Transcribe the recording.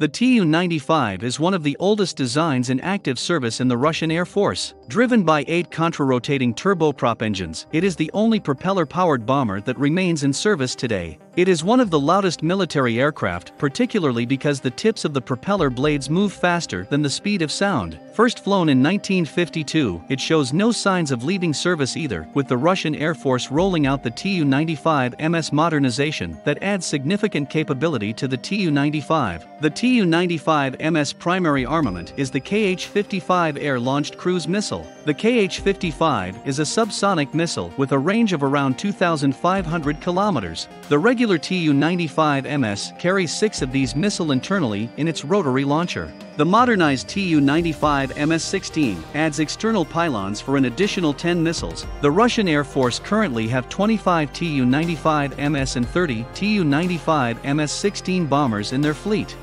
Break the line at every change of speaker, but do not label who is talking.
The Tu-95 is one of the oldest designs in active service in the Russian Air Force. Driven by eight contra-rotating turboprop engines, it is the only propeller-powered bomber that remains in service today. It is one of the loudest military aircraft, particularly because the tips of the propeller blades move faster than the speed of sound. First flown in 1952, it shows no signs of leaving service either, with the Russian Air Force rolling out the Tu-95 MS modernization that adds significant capability to the Tu-95. The Tu-95 MS primary armament is the Kh-55 air-launched cruise missile. The Kh-55 is a subsonic missile with a range of around 2,500 kilometers. The regular regular Tu-95MS carries six of these missile internally in its rotary launcher. The modernized Tu-95MS-16 adds external pylons for an additional 10 missiles. The Russian Air Force currently have 25 Tu-95MS and 30 Tu-95MS-16 bombers in their fleet.